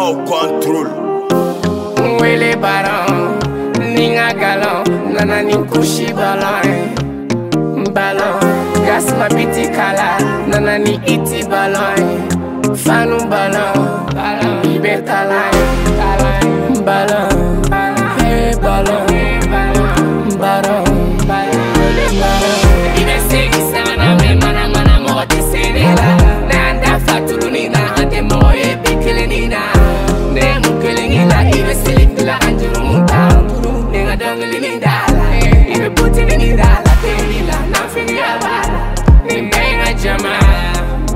au contrôle. Wele baron, ninga galon, nana ni kushi balon. Balon, gas ma biti kala, nana ni iti balon. Fanu balon, balon, na ibe select la anjuru munta. Ne ga dangli ni dala. Ibe puti ni la na fini abala. Ni benga jama,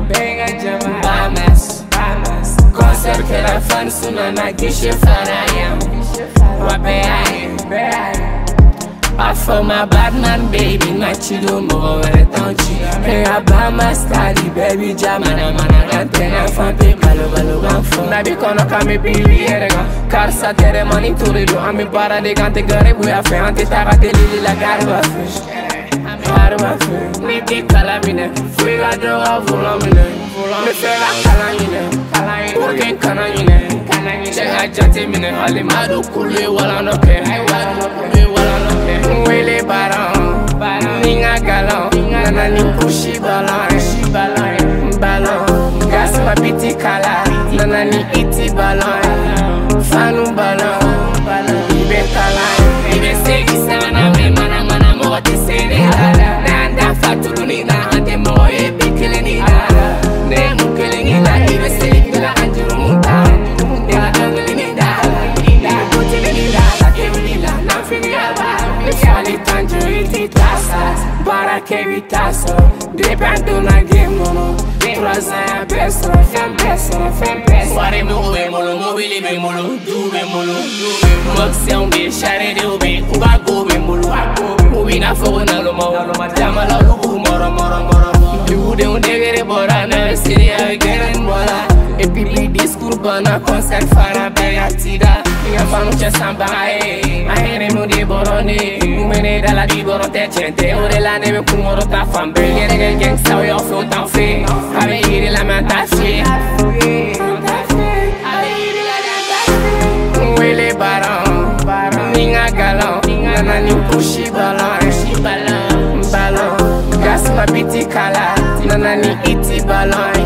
benga jama. Bamas, bamas. Concert que la fan suna na gishe farayam. Wa be aye, be aye. I for my bad man, baby, not you do more when I don't you. Hey, I buy my style, baby, jam, man, I'm an malo, gan, fun. Nabi, kono, kami, bibi, erega. Karsa, tere, money, turilu, ami, para, de, gante, gare, buya, fe, anti, taga, de, lili, la, garba, fish. Garba, fish. Ni, di, kala, mine, fui, ga, vula, mine. Me, fe, ga, kala, mine. Urgen, kana, mine. Check, jate, mine, hali, madu, kulu, wala, no, pe, pe, wala, no, pe. Wele baron, ninga galon, nana ni kushi balon, fanu balon, ibe talai, ibe segi sana me mana mana mo te sene nanda fatulu ni na ante mo e bikele ni na, ne ni na ibe segi la anjuru munta, ne ga ni da, puti ni da, la kemi ni la, na iti tasa Bara kevi taso Dependo na game mono Traza ya beso Fem beso, fem beso Ware me ube molo, mobile be molo Dube molo, Moxion be, share de ube Uga gobe molo Ubi na fogo na loma Jama la lugu moro moro moro Iude un degere bora Na siri ya geren bola E pipi discours bana Concert fara be atida Inga fanu che samba ae Aere mu di borone Umene dalla di boron te gente Ore la neve kumoro ta fambe Yere gen gen sa yo Ma biti kala Nana iti balon